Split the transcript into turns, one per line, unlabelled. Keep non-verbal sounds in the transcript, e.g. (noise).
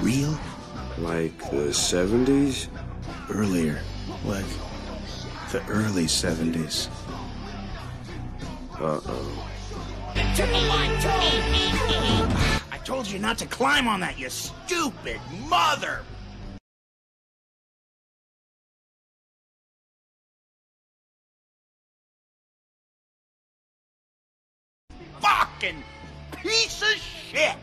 Real?
Like the 70s?
Earlier. Like the early 70s.
Uh-oh. (laughs)
I told you not to climb on that, you stupid mother! Fucking piece of shit!